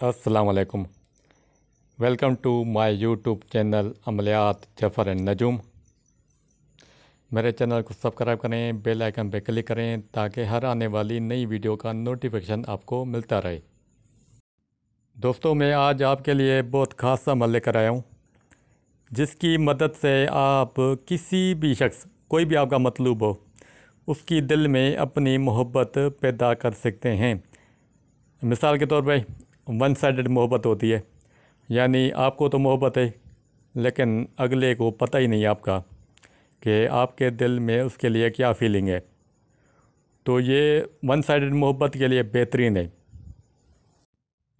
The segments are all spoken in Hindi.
अस्सलाम welcome to my YouTube channel अमलियात जफ़र एंड नजूम मेरे चैनल को सब्सक्राइब करें बेल आइकन पर क्लिक करें, ताकि हर आने वाली नई वीडियो का नोटिफिकेशन आपको मिलता रहे। दोस्तों, मैं आज आपके लिए बहुत ख़ास अमल लेकर आया हूँ, जिसकी मदद से आप किसी भी शख्स, कोई भी आपका मतलूब हो, उसकी दिल में अपनी मोहब्बत पैदा कर सकते हैं। मिसाल के तौर पे वन साइड मोहब्बत होती है। यानी आपको तो मोहब्बत है, लेकिन अगले को पता ही नहीं आपका कि आपके दिल में उसके लिए क्या फीलिंग है। तो ये वन साइड मोहब्बत के लिए बेहतरीन है।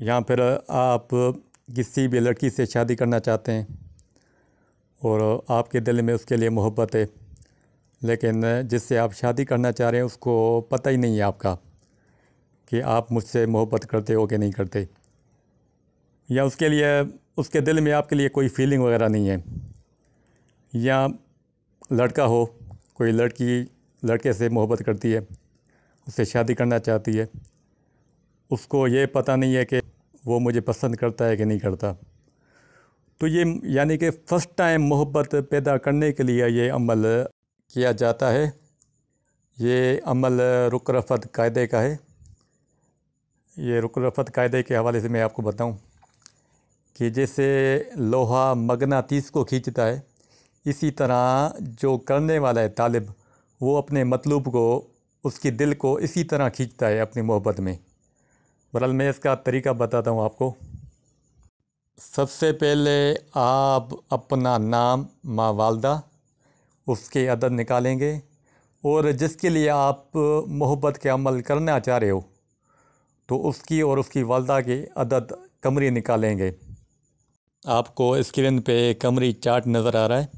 या फिर आप किसी भी लड़की से शादी करना चाहते हैं और आपके दिल में उसके लिए मोहब्बत है, लेकिन जिससे आप शादी करना चाह रहे हैं, उसको पता ही नहीं है आपका। कि आप मुझसे मोहब्बत करते हो कि नहीं करते? या उसके लिए, उसके दिल में आपके लिए कोई फीलिंग वगैरह नहीं है? या लड़का हो, कोई लड़की, लड़के से मोहब्बत करती है, उससे शादी करना चाहती है, उसको ये पता नहीं है कि वो मुझे पसंद करता है कि नहीं करता। तो ये यानी कि फ़र्स्ट टाइम मोहब्बत पैदा करने के लिए ये अमल किया जाता है। ये अमल रुक रफत कायदे का है। ये रुक रफत कायदे के हवाले से मैं आपको बताऊँ कि जैसे लोहा मगनातीस को खींचता है, इसी तरह जो करने वाला है तालिब, वो अपने मतलूब को, उसकी दिल को इसी तरह खींचता है अपनी मोहब्बत में। बहरहाल मैं इसका तरीका बताता हूँ आपको। सबसे पहले आप अपना नाम, माँ वालदा, उसके अदद निकालेंगे और जिसके लिए आप मोहब्बत के अमल करना चाह रहे हो तो उसकी और उसकी वालदा के अदद कमरी निकालेंगे। आपको स्क्रीन पे कमरी चार्ट नज़र आ रहा है।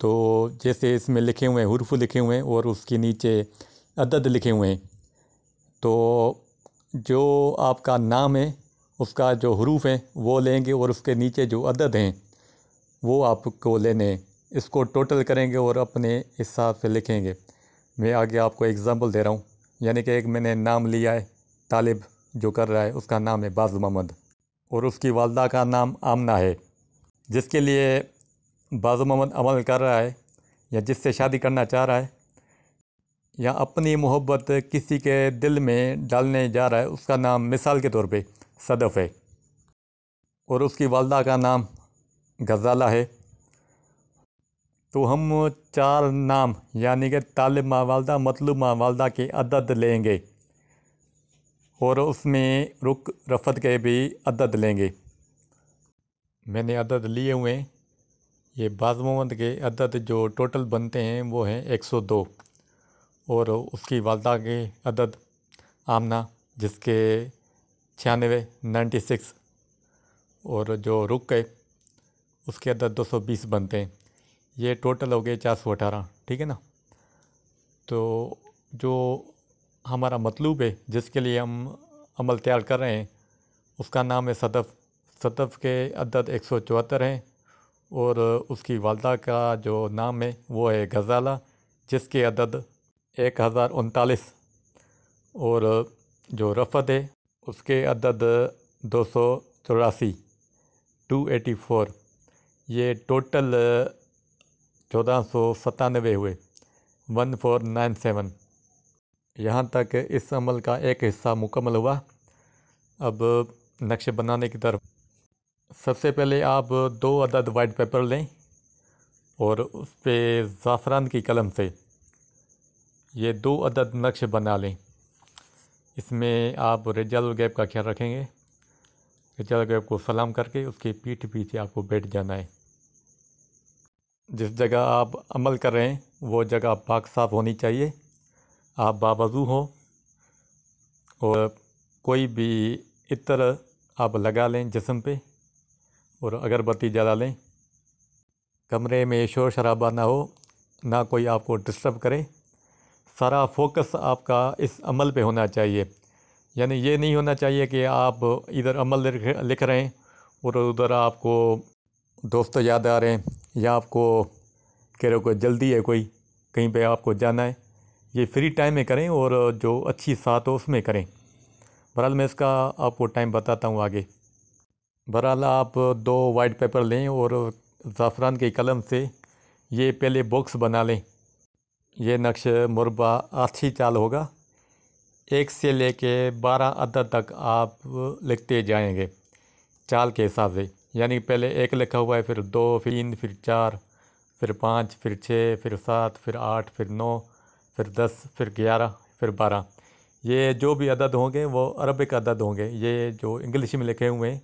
तो जैसे इसमें लिखे हुए हैं, हुरफ लिखे हुए हैं और उसके नीचे अदद लिखे हुए हैं। तो जो आपका नाम है, उसका जो हरूफ है, वो लेंगे और उसके नीचे जो अदद हैं, वो आपको लेने इसको टोटल करेंगे और अपने हिसाब से लिखेंगे। मैं आगे आपको एग्ज़ाम्पल दे रहा हूँ। यानी कि एक मैंने नाम लिया है तालिब जो कर रहा है, उसका नाम है बाज़ मोहम्मद और उसकी वालदा का नाम आमना है, जिसके लिए बाज़ मोहम्मद अमल कर रहा है या जिससे शादी करना चाह रहा है या अपनी मोहब्बत किसी के दिल में डालने जा रहा है, उसका नाम मिसाल के तौर पे सदफ़ है और उसकी वालदा का नाम गज़ाला है। तो हम चार नाम, यानी कि तालिब वालदा, मतलूब वालदा के अदद लेंगे। और उसमें रुक रफत के भी अदद लेंगे। मैंने अदद लिए हुए हैं। ये बाज़ मोहम्मद के अदद जो टोटल बनते हैं, वो हैं 102 और उसकी वालदा के अदद आमना, जिसके छियानवे, नाइन्टी सिक्स और जो रुक है, उसके अदद 220 बनते हैं। ये टोटल हो गए चार सौ अठारह, ठीक है ना? तो जो हमारा मतलूब है, जिसके लिए हम अमल तैयार कर रहे हैं, उसका नाम है सदफ़ सदफ़ के अदद एक सौ चौहत्तर हैं और उसकी वालदा का जो नाम है, वो है गज़ाला, जिसके अदद एक हज़ार उनतालीस। और जो रफद है, उसके अदद दो सौ चौरासी, टू एटी फोर। ये टोटल चौदह सौ सतानवे हुए, वन फोर नाइन सेवन। यहाँ तक इस अमल का एक हिस्सा मुकम्मल हुआ। अब नक्शे बनाने की तरफ़। सबसे पहले आप दो अदद वाइट पेपर लें और उस पर ज़ाफ़रान की कलम से ये दो अदद नक्श बना लें। इसमें आप रिजल गैप का ख्याल रखेंगे। रिजल गैप को सलाम करके उसके पीठ पीछे आपको बैठ जाना है। जिस जगह आप अमल कर रहे हैं, वो जगह पाक साफ़ होनी चाहिए। आप बावजू हो और कोई भी इतर आप लगा लें जिसम पे और अगरबत्ती जला लें। कमरे में शोर शराबा ना हो, ना कोई आपको डिस्टर्ब करे। सारा फोकस आपका इस अमल पे होना चाहिए। यानी ये नहीं होना चाहिए कि आप इधर अमल लिख रहे हैं और उधर आपको दोस्त याद आ रहे हैं या आपको कह रहे हो जल्दी है कोई, कहीं पे आपको जाना है। ये फ्री टाइम में करें और जो अच्छी साथ हो उसमें करें। बहरहाल मैं इसका आपको टाइम बताता हूँ आगे। बहरहाल आप दो वाइट पेपर लें और ज़ाफ़रान की कलम से ये पहले बॉक्स बना लें। ये नक्श मुरबा आछी चाल होगा। एक से लेके बारह अदद तक आप लिखते जाएँगे चाल के हिसाब से। यानी पहले एक लिखा हुआ है, फिर दो, फिर तीन, फिर चार, फिर पाँच, फिर छः, फिर सात, फिर आठ, फिर नौ फिर दस, फिर ग्यारह, फिर बारह। ये जो भी अदद होंगे, वो अरबिक अदद होंगे। ये जो इंग्लिश में लिखे हुए हैं,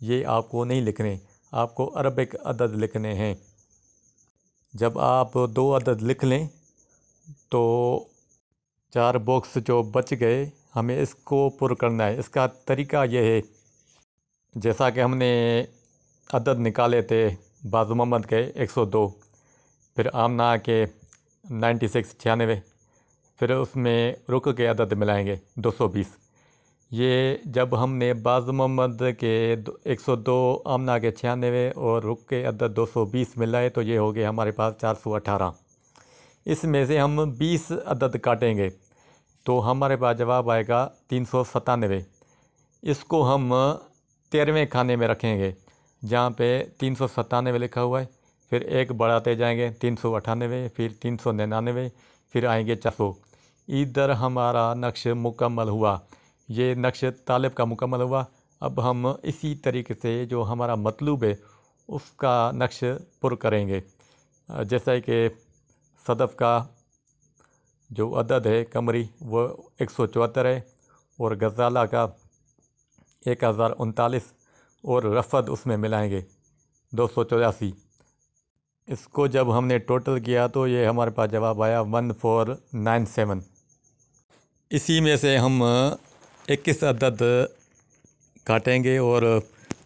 ये आपको नहीं लिखने, आपको अरबिक अदद लिखने हैं। जब आप दो अदद लिख लें तो चार बॉक्स जो बच गए, हमें इसको पुर करना है। इसका तरीका यह है, जैसा कि हमने अदद निकाले थे, बाजू मोहम्मद के 102 फिर आमना के 96 छियानवे। फिर उसमें रुक के अदद मिलाएँगे 220 ये जब हमने बाज मोहम्मद के 102 आमना के छियानवे और रुक के अदद 220 मिलाए तो ये हो गए हमारे पास 418 इसमें से हम 20 अदद काटेंगे तो हमारे पास जवाब आएगा तीन सौ सतानवे इसको हम तेरहवें खाने में रखेंगे, जहाँ पे तीन सौ सतानवे लिखा हुआ है। फिर एक बढ़ाते जाएँगे तीन सौ अठानवे फिर तीन सौ निन्यानवे, फिर आएँगे चार सौ। इधर हमारा नक्श मुकम्मल हुआ। ये नक्श तालब का मुकम्मल हुआ। अब हम इसी तरीके से जो हमारा मतलूब है, उसका नक्श पुर करेंगे। जैसा कि सदफ़ का जो अदद है, कमरी, वो एक सौ चौहत्तर है और गज़ाला का एक हज़ार उनतालीस और रफ़द उसमें मिलाएँगे, दो सौ चौरासी। इसको जब हमने टोटल किया तो ये हमारे पास जवाब आया वन फोर नाइन सेवन इसी में से हम इक्कीस अदद काटेंगे और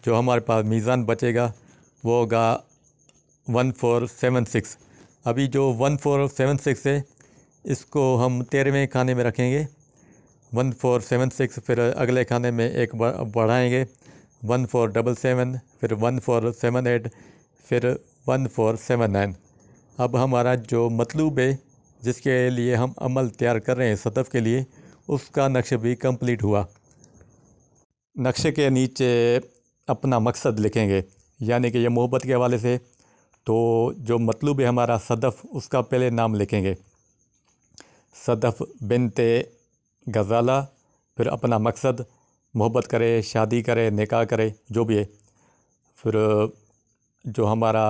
जो हमारे पास मीज़ान बचेगा वो होगा वन फोर सेवन सिक्स अभी जो वन फोर सेवन सिक्स है, इसको हम तेरहवें खाने में रखेंगे। वन फोर सेवन सिक्स फिर अगले खाने में एक बढ़ाएँगे। वन फोर डबल सेवन फिर वन फोर सेवन एट फिर वन फोर सेवन नाइन। अब हमारा जो मतलूब है, जिसके लिए हम अमल तैयार कर रहे हैं सतफ़ के लिए, उसका नक्श भी कंप्लीट हुआ। नक्शे के नीचे अपना मकसद लिखेंगे, यानी कि यह मोहब्बत के हवाले से। तो जो मतलूब है हमारा सदफ़, उसका पहले नाम लिखेंगे। सदफ़ बिनते गज़ाला, फिर अपना मकसद, मोहब्बत करे, शादी करे, निकाह करे, जो भी है। फिर जो हमारा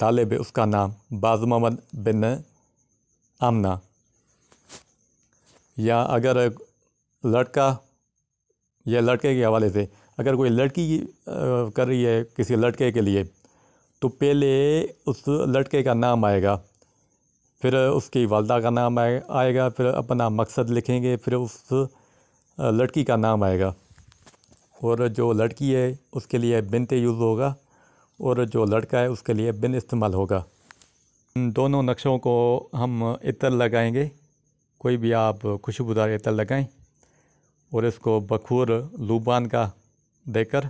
तालब है, उसका नाम बाज़ मोहम्मद बिन आमना। या अगर लड़का या लड़के के हवाले से अगर कोई लड़की कर रही है किसी लड़के के लिए तो पहले उस लड़के का नाम आएगा, फिर उसकी वालदा का नाम आए, आएगा, फिर अपना मकसद लिखेंगे, फिर उस लड़की का नाम आएगा। और जो लड़की है, उसके लिए बिनते यूज़ होगा। और जो लड़का है उसके लिए बिन इस्तेमाल होगा। इन दोनों नक्शों को हम इतर लगाएँगे। कोई भी आप खुशबूदार इतर लगाएँ और इसको बखूर लूबान का देकर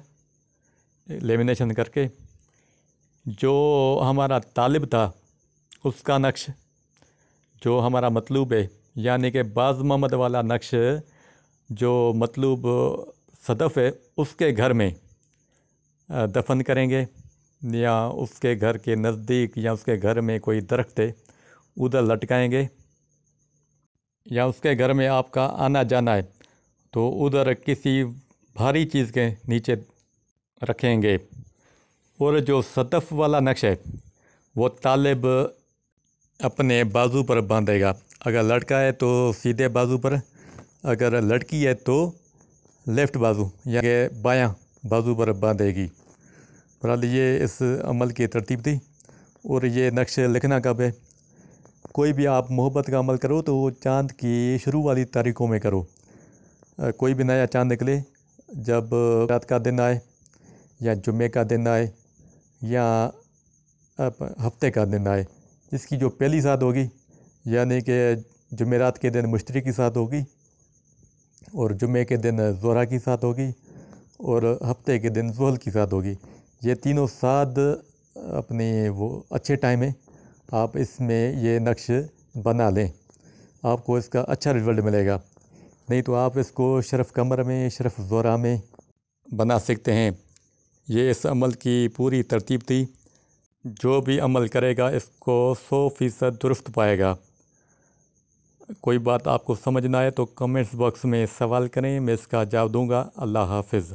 लेमिनेशन करके जो हमारा तालिब था, उसका नक्श, जो हमारा मतलूब है, यानी कि बाज़ मोहम्मद वाला नक्श, जो मतलूब सदफ़ है, उसके घर में दफन करेंगे। या उसके घर के नज़दीक या उसके घर में कोई दरख्त है, उधर लटकाएँगे या उसके घर में आपका आना जाना है तो उधर किसी भारी चीज़ के नीचे रखेंगे। और जो सदफ़ वाला नक्श है, वो तालिब अपने बाजू पर बांधेगा। अगर लड़का है तो सीधे बाजू पर, अगर लड़की है तो लेफ़्ट बाजू या बायां बाजू पर बांधेगी। बहरहाल ये इस अमल की तरतीब थी और ये नक्श लिखना कब है? कोई भी आप मोहब्बत का अमल करो तो चाँद की शुरू वाली तारीख़ों में करो। कोई भी नया चाँद निकले, जब रात का दिन आए या जुमे का दिन आए या हफ़्ते का दिन आए, इसकी जो पहली साथ होगी, यानी कि जुमेरात के दिन मुश्तरी की साथ होगी और जुमे के दिन ज़ोरा की साथ होगी और हफ़्ते के दिन जोहल की साथ होगी। ये तीनों साथ अपने वो अच्छे टाइम है आप इसमें ये नक्श बना लें। आपको इसका अच्छा रिज़ल्ट मिलेगा। नहीं तो आप इसको सिर्फ़ कमर में सिर्फ़ ज़ोरा में बना सकते हैं। ये इस अमल की पूरी तरतीब थी। जो भी अमल करेगा, इसको सौ फ़ीसद दुरुस्त पाएगा। कोई बात आपको समझ ना आए तो कमेंट्स बॉक्स में सवाल करें, मैं इसका जवाब दूँगा। अल्लाह हाफिज़।